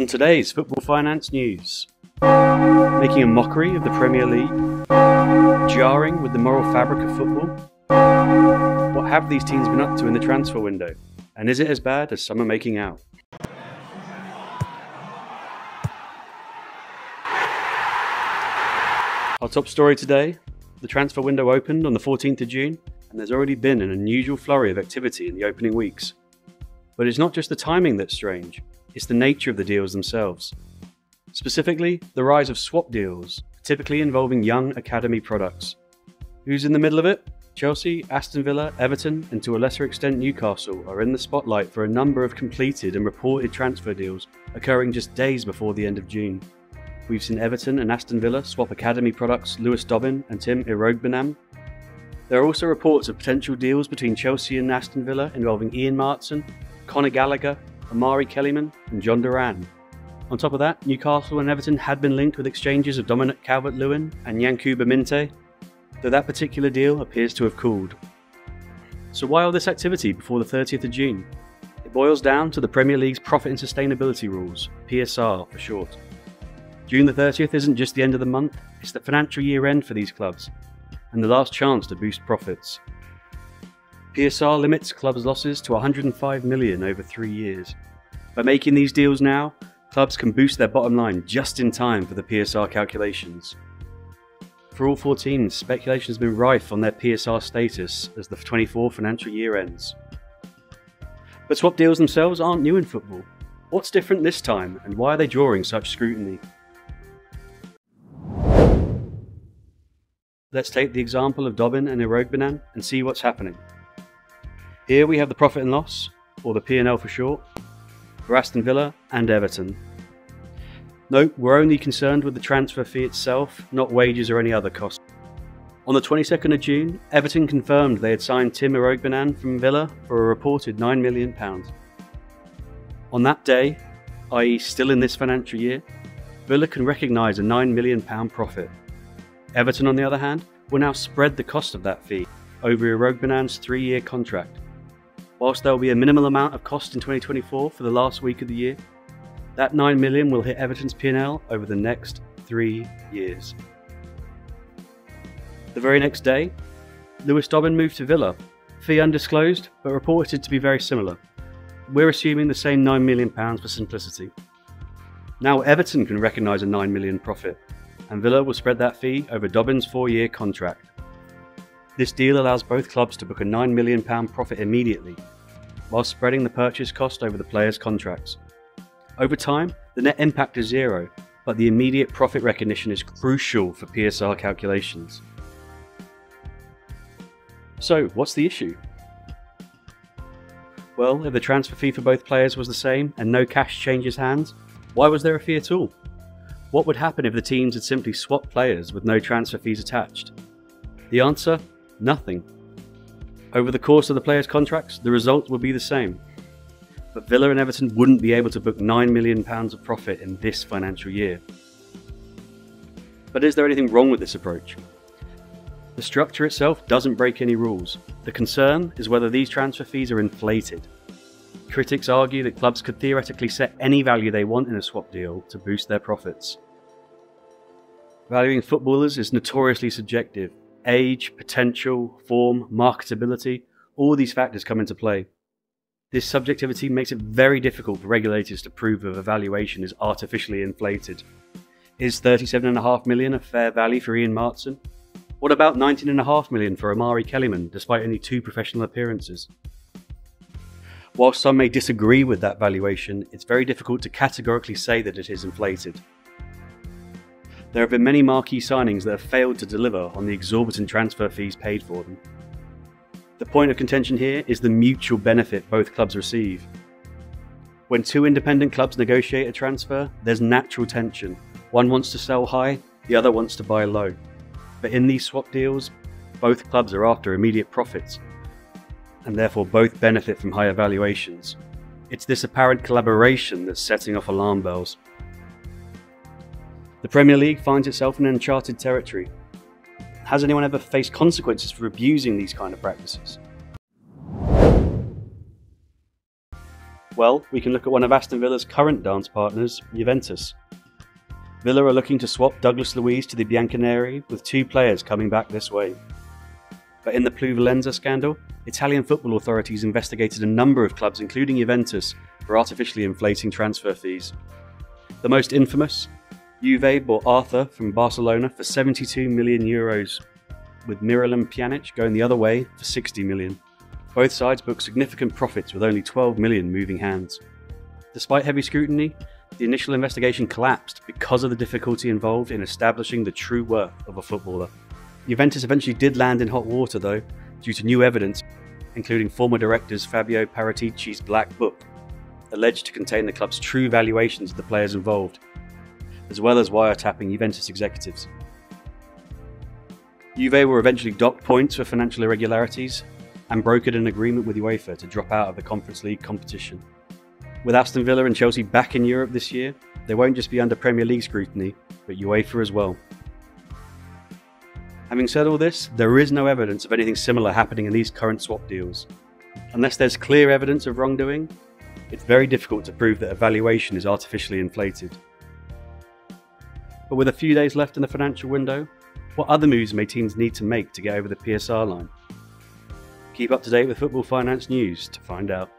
On today's Football Finance News, making a mockery of the Premier League, jarring with the moral fabric of football. What have these teams been up to in the transfer window? And is it as bad as some are making out? Our top story today the transfer window opened on the 14th of June, and there's already been an unusual flurry of activity in the opening weeks. But it's not just the timing that's strange, it's the nature of the deals themselves. Specifically, the rise of swap deals, typically involving young academy products. Who's in the middle of it? Chelsea, Aston Villa, Everton, and to a lesser extent Newcastle are in the spotlight for a number of completed and reported transfer deals occurring just days before the end of June. We've seen Everton and Aston Villa swap academy products Lewis Dobbin and Tim Iroegbunam. There are also reports of potential deals between Chelsea and Aston Villa involving Ian Maatsen, Conor Gallagher, Omari Kellyman, and Jhon Durán. On top of that, Newcastle and Everton had been linked with exchanges of Dominic Calvert-Lewin and Yankuba Minteh, though that particular deal appears to have cooled. So why all this activity before the 30th of June? It boils down to the Premier League's Profit and Sustainability Rules, PSR for short. June the 30th isn't just the end of the month, it's the financial year end for these clubs, and the last chance to boost profits. PSR limits clubs' losses to 105 million over three years. By making these deals now, clubs can boost their bottom line just in time for the PSR calculations. For all 14, speculation has been rife on their PSR status as the 24 financial year ends. But swap deals themselves aren't new in football. What's different this time, and why are they drawing such scrutiny? Let's take the example of Dobbin and Iroegbunam and see what's happening. Here we have the profit and loss, or the P&L for short, for Aston Villa and Everton. Note, we're only concerned with the transfer fee itself, not wages or any other costs. On the 22nd of June, Everton confirmed they had signed Tim Iroegbunam from Villa for a reported £9 million. On that day, i.e. still in this financial year, Villa can recognise a £9 million profit. Everton, on the other hand, will now spread the cost of that fee over Iroegbunam's three-year contract Whilst there will be a minimal amount of cost in 2024 for the last week of the year, that 9 million will hit Everton's P&L over the next 3 years. The very next day, Lewis Dobbin moved to Villa, fee undisclosed but reported to be very similar. We're assuming the same 9 million pounds for simplicity. Now Everton can recognise a 9 million profit, and Villa will spread that fee over Dobbin's 4-year contract. This deal allows both clubs to book a £9 million profit immediately, while spreading the purchase cost over the players' contracts. Over time, the net impact is zero, but the immediate profit recognition is crucial for PSR calculations. So, what's the issue? Well, if the transfer fee for both players was the same and no cash changes hands, why was there a fee at all? What would happen if the teams had simply swapped players with no transfer fees attached? The answer Nothing. Over the course of the players' contracts, the result would be the same. But Villa and Everton wouldn't be able to book £9 million of profit in this financial year. But is there anything wrong with this approach? The structure itself doesn't break any rules. The concern is whether these transfer fees are inflated. Critics argue that clubs could theoretically set any value they want in a swap deal to boost their profits. Valuing footballers is notoriously subjective, Age, potential, form, marketability, all these factors come into play. This subjectivity makes it very difficult for regulators to prove if a valuation is artificially inflated. Is 37.5 million a fair value for Ian Maatsen? What about 19.5 million for Omari Kellyman, despite only two professional appearances? While some may disagree with that valuation, it's very difficult to categorically say that it is inflated. There have been many marquee signings that have failed to deliver on the exorbitant transfer fees paid for them. The point of contention here is the mutual benefit both clubs receive. When two independent clubs negotiate a transfer, there's natural tension. One wants to sell high, the other wants to buy low. But in these swap deals, both clubs are after immediate profits, and therefore both benefit from higher valuations. It's this apparent collaboration that's setting off alarm bells. The Premier League finds itself in uncharted territory. Has anyone ever faced consequences for abusing these kind of practices? Well, we can look at one of Aston Villa's current dance partners, Juventus. Villa are looking to swap Douglas Luiz to the Bianconeri, with two players coming back this way. But in the Plusvalenza scandal, Italian football authorities investigated a number of clubs, including Juventus, for artificially inflating transfer fees. The most infamous, Juve bought Arthur from Barcelona for 72 million euros, with Miralem Pjanic going the other way for 60 million. Both sides booked significant profits with only 12 million moving hands. Despite heavy scrutiny, the initial investigation collapsed because of the difficulty involved in establishing the true worth of a footballer. Juventus eventually did land in hot water though, due to new evidence, including former directors Fabio Paratici's Black Book, alleged to contain the club's true valuations of the players involved, as well as wiretapping Juventus executives. Juve were eventually docked points for financial irregularities and brokered an agreement with UEFA to drop out of the Conference League competition. With Aston Villa and Chelsea back in Europe this year, they won't just be under Premier League scrutiny, but UEFA as well. Having said all this, there is no evidence of anything similar happening in these current swap deals. Unless there's clear evidence of wrongdoing, it's very difficult to prove that a valuation is artificially inflated. But with a few days left in the financial window, what other moves may teams need to make to get over the PSR line? Keep up to date with football finance news to find out.